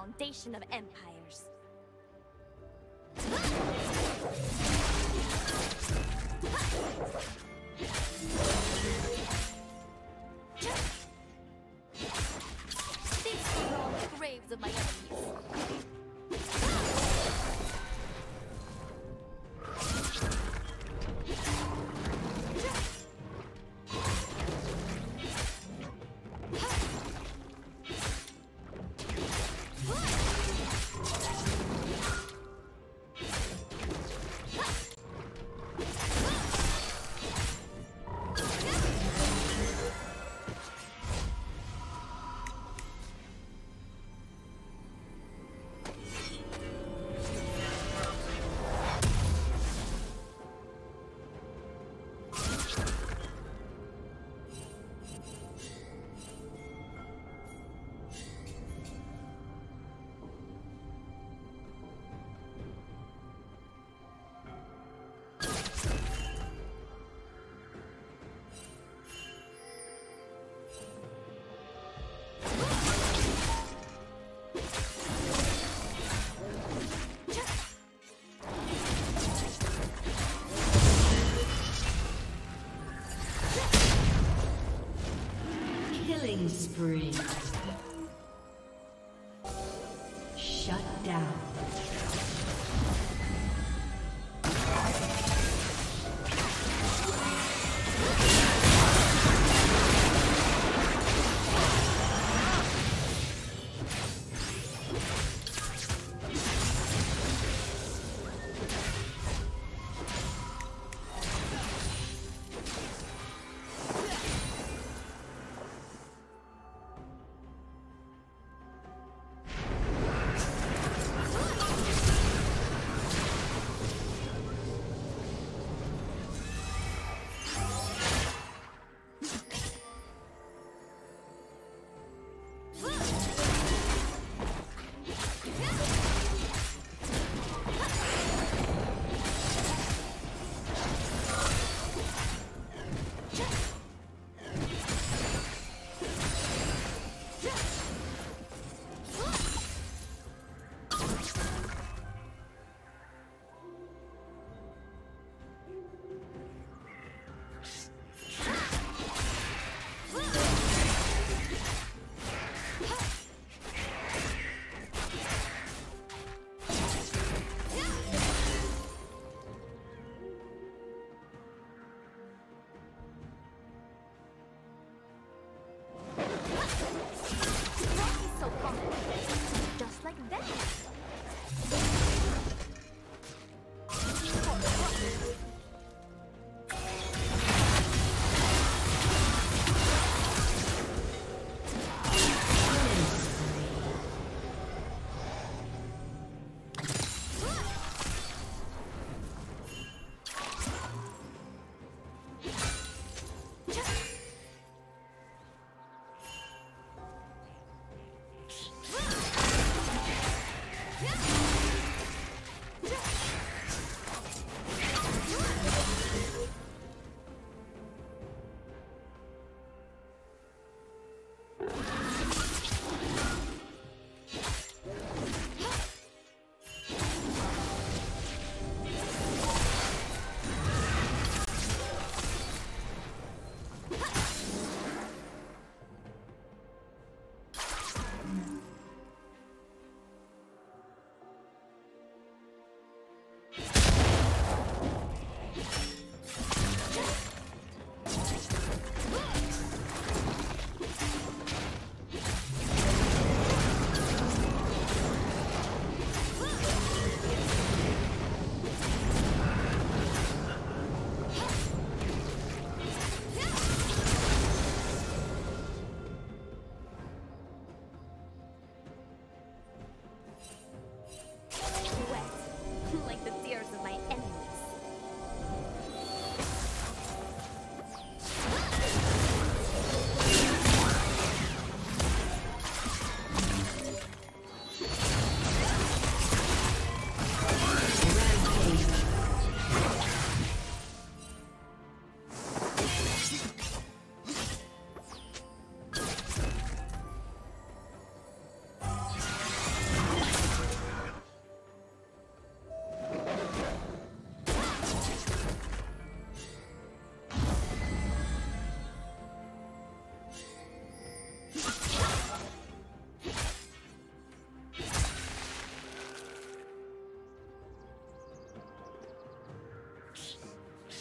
foundation of empires. These are all the graves of my enemies. Killing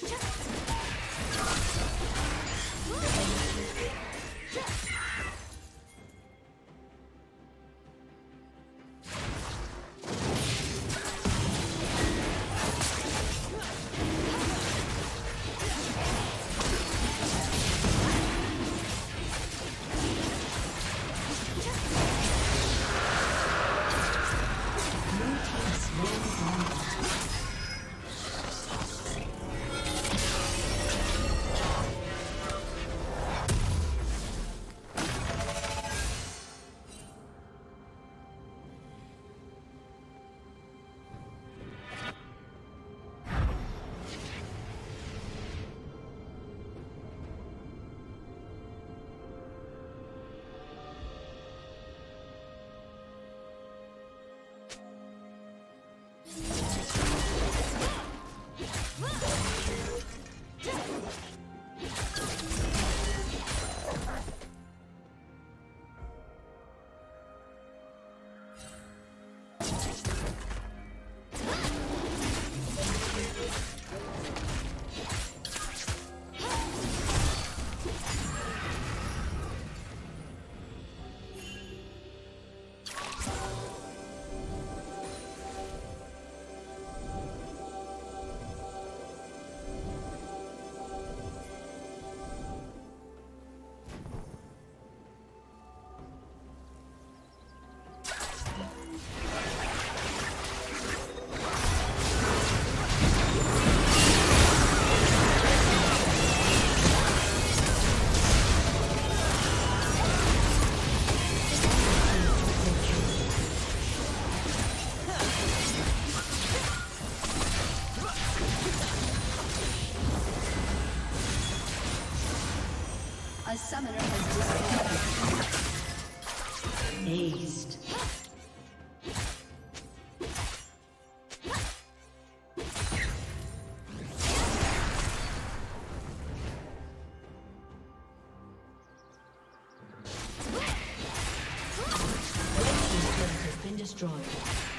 Yeah. destroyed.